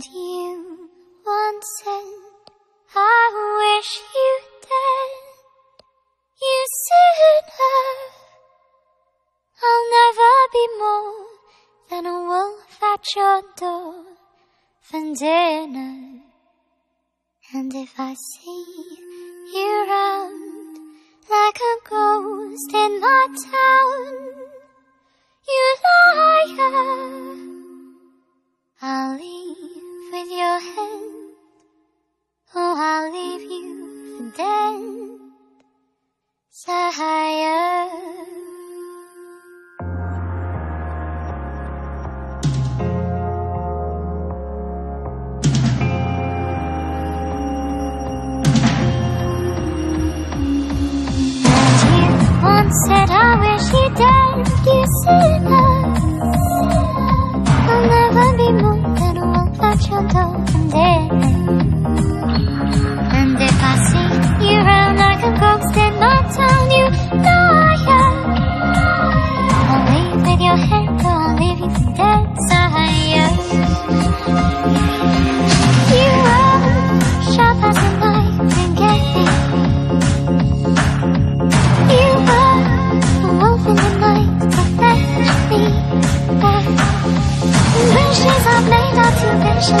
And you once said, I wish you dead. You said ah, I'll never be more than a wolf at your door for dinner. And if I see you around. Sahay said I wish you died, you said not to mention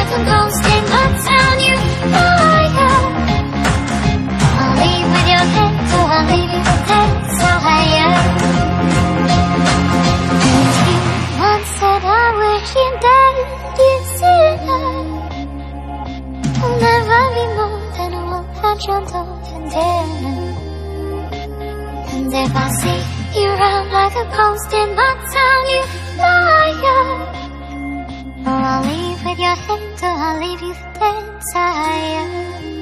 gentle and daring. And if I see you around like a post in my town, you liar. Or I'll leave with your hint, or I'll leave you for dead.